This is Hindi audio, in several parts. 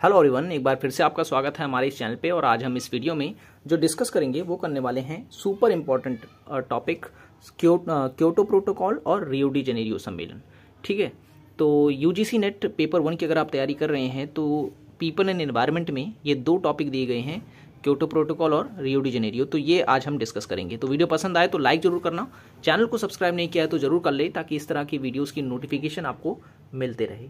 हेलो एवरीवन, एक बार फिर से आपका स्वागत है हमारे इस चैनल पे और आज हम इस वीडियो में जो डिस्कस करेंगे वो करने वाले हैं super important topic Kyoto protocol और रियो डी जेनेरियो सम्मेलन। ठीक है? तो यूजीसी नेट पेपर वन की अगर आप तैयारी कर रहे हैं तो पीपल एंड एनवायरनमेंट में ये दो टॉपिक दिए गए हैं, क्योटो प्रोटोकॉल और रियो डी जेनेरियो। तो ये आज हम डिस्कस करेंगे। तो वीडियो पसंद आए तो लाइक ज़रूर करना। चैनल को सब्सक्राइब नहीं किया है तो ज़रूर कर ले, ताकि इस तरह की वीडियोज़ की नोटिफिकेशन आपको मिलते रहे।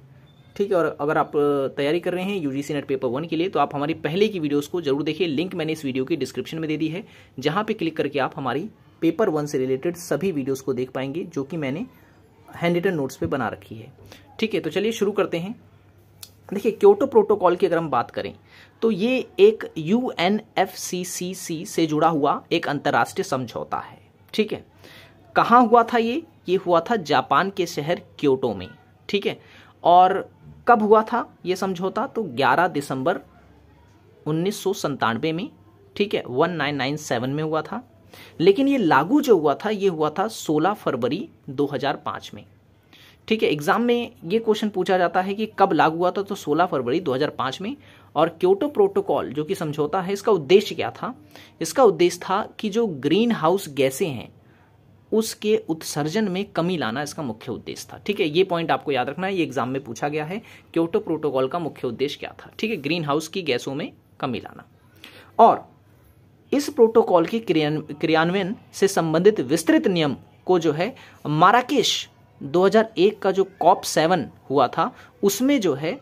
ठीक है, और अगर आप तैयारी कर रहे हैं यूजीसी नेट पेपर वन के लिए तो आप हमारी पहले की वीडियोस को ज़रूर देखिए। लिंक मैंने इस वीडियो की डिस्क्रिप्शन में दे दी है, जहाँ पे क्लिक करके आप हमारी पेपर वन से रिलेटेड सभी वीडियोस को देख पाएँगे, जो कि मैंने हैंड रिटन नोट्स पे बना रखी है। ठीक है तो चलिए शुरू करते हैं। देखिए क्योटो प्रोटोकॉल की अगर हम बात करें तो ये एक यू से जुड़ा हुआ एक अंतर्राष्ट्रीय समझौता है। ठीक है, कहाँ हुआ था ये? ये हुआ था जापान के शहर क्योटो में। ठीक है, और कब हुआ था ये समझौता? तो 11 दिसंबर उन्नीस में, ठीक है 1997 में हुआ था। लेकिन ये लागू जो हुआ था, ये हुआ था 16 फरवरी 2005 में। ठीक है, एग्ज़ाम में ये क्वेश्चन पूछा जाता है कि कब लागू हुआ था तो 16 फरवरी 2005 में। और क्योटो प्रोटोकॉल, जो कि समझौता है, इसका उद्देश्य क्या था? इसका उद्देश्य था कि जो ग्रीन हाउस गैसें हैं उसके उत्सर्जन में कमी लाना इसका मुख्य उद्देश्य था। ठीक है, ये पॉइंट आपको याद रखना है, ये एग्ज़ाम में पूछा गया है क्योटो प्रोटोकॉल का मुख्य उद्देश्य क्या था। ठीक है ग्रीन हाउस की गैसों में कमी लाना। और इस प्रोटोकॉल के क्रियान्वयन से संबंधित विस्तृत नियम को जो है, माराकेश 2001 का जो कॉप सेवन हुआ था, उसमें जो है,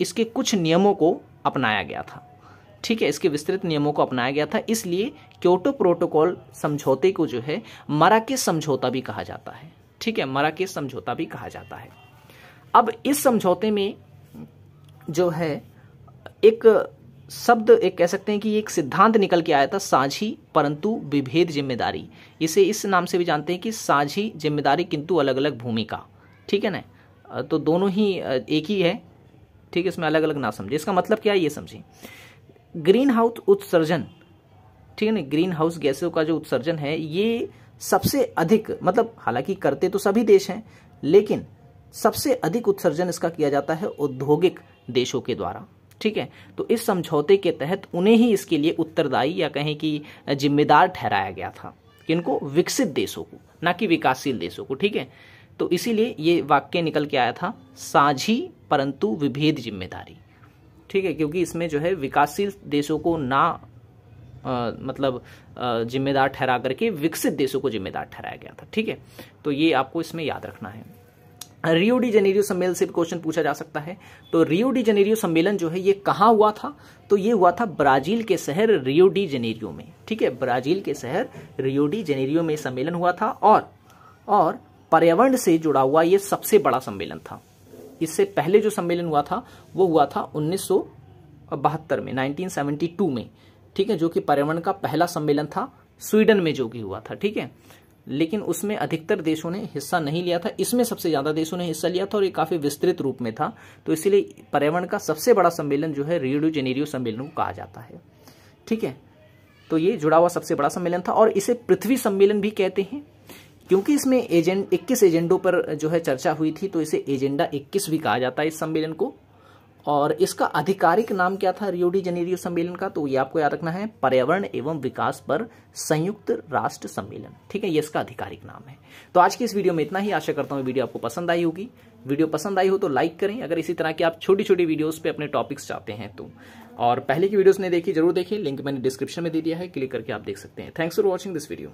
इसके कुछ नियमों को अपनाया गया था। ठीक है, इसके विस्तृत नियमों को अपनाया गया था, इसलिए क्योटो प्रोटोकॉल समझौते को जो है मराकेश समझौता भी कहा जाता है। ठीक है मराकेश समझौता भी कहा जाता है। अब इस समझौते में जो है, एक शब्द, एक कह सकते हैं कि एक सिद्धांत निकल के आया था, साझी परंतु विभेद ज़िम्मेदारी। इसे इस नाम से भी जानते हैं कि साझी ज़िम्मेदारी किंतु अलग अलग भूमिका। ठीक है ना? तो दोनों ही, एक ही है। ठीक है, इसमें अलग अलग ना समझे। इसका मतलब क्या है, ये समझिए ग्रीन हाउस उत्सर्जन, ठीक है ना? ग्रीन हाउस गैसों का जो उत्सर्जन है, ये सबसे अधिक मतलब हालाँकि करते तो सभी देश हैं, लेकिन सबसे अधिक उत्सर्जन इसका किया जाता है औद्योगिक देशों के द्वारा, ठीक है? तो इस समझौते के तहत उन्हें ही इसके लिए उत्तरदायी या कहें कि जिम्मेदार ठहराया गया था किनको विकसित देशों को, ना कि विकासशील देशों को, ठीक है? तो इसीलिए ये वाक्य निकल के आया था, साझी परंतु विभेद ज़िम्मेदारी। ठीक है क्योंकि इसमें जो है विकासशील देशों को ना आ, मतलब जिम्मेदार ठहरा करके विकसित देशों को जिम्मेदार ठहराया गया था ठीक है? तो ये आपको इसमें याद रखना है। रियो डी जेनेरियो सम्मेलन से भी क्वेश्चन पूछा जा सकता है। तो रियो डी जेनेरियो सम्मेलन जो है ये कहाँ हुआ था? तो ये हुआ था ब्राज़ील के शहर रियो डी जेनेरियो में ठीक है? ब्राज़ील के शहर रियो डी जेनेरियो में सम्मेलन हुआ था और और पर्यावरण से जुड़ा हुआ ये सबसे बड़ा सम्मेलन था। इससे पहले जो सम्मेलन हुआ था, वो हुआ था उन्नीस सौ बहत्तर में 1972 में, ठीक है, जो कि पर्यावरण का पहला सम्मेलन था, स्वीडन में जो कि हुआ था, ठीक है। लेकिन उसमें अधिकतर देशों ने हिस्सा नहीं लिया था, इसमें सबसे ज़्यादा देशों ने हिस्सा लिया था और ये काफ़ी विस्तृत रूप में था तो इसीलिए पर्यावरण का सबसे बड़ा सम्मेलन जो है, रियो जेनेरियो सम्मेलन को कहा जाता है, ठीक है। तो ये जुड़ा हुआ सबसे बड़ा सम्मेलन था और इसे पृथ्वी सम्मेलन भी कहते हैं क्योंकि इसमें एजेंड 21 एजेंडों पर जो है चर्चा हुई थी तो इसे एजेंडा 21 भी कहा जाता है इस सम्मेलन को। और इसका आधिकारिक नाम क्या था रियोडी जनेरियो सम्मेलन का? तो ये आपको याद रखना है, पर्यावरण एवं विकास पर संयुक्त राष्ट्र सम्मेलन। ठीक है, ये इसका आधिकारिक नाम है। तो आज की इस वीडियो में इतना ही। आशा करता हूँ वीडियो आपको पसंद आई होगी। वीडियो पसंद आई हो तो लाइक करें। अगर इसी तरह की आप छोटी छोटी वीडियोस पे अपने टॉपिक्स चाहते हैं तो। और पहले की वीडियोस ने देखी, ज़रूर देखिए लिंक मैंने डिस्क्रिप्शन में दे दिया है। क्लिक करके आप देख सकते हैं। Thanks for watching this video